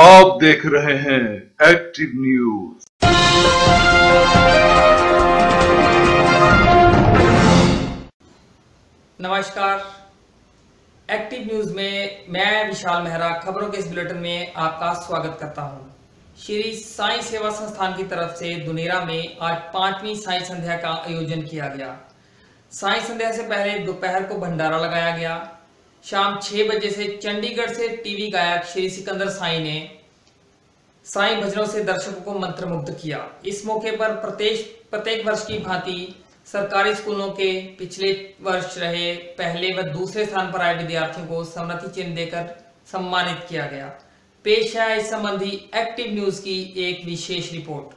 आप देख रहे हैं एक्टिव न्यूज़ नमस्कार। एक्टिव न्यूज़ में मैं विशाल मेहरा खबरों के इस बुलेटिन में आपका स्वागत करता हूँ। श्री साई सेवा संस्थान की तरफ़ से दुनेरा में आज पांचवी साई संध्या का आयोजन किया गया। साई संध्या से पहले दोपहर को भंडारा लगाया गया। शाम छह बजे से चंडीगढ़ से टीवी गायक श्री सिकंदर साई ने साई भजनों से दर्शकों को मंत्रमुग्ध किया। इस मौके पर प्रत्येक प्रत्येक वर्ष की भांति सरकारी स्कूलों के पिछले वर्ष रहे पहले व दूसरे स्थान पर आए विद्यार्थियों को सम्मति चिन्ह देकर सम्मानित किया गया। पेश है इस संबंधी एक्टिव न्यूज़ की एक विशेष रिपोर्ट।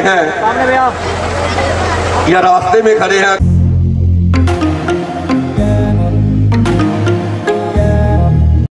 खड़े हैं। या रास्ते में खड़े हैं।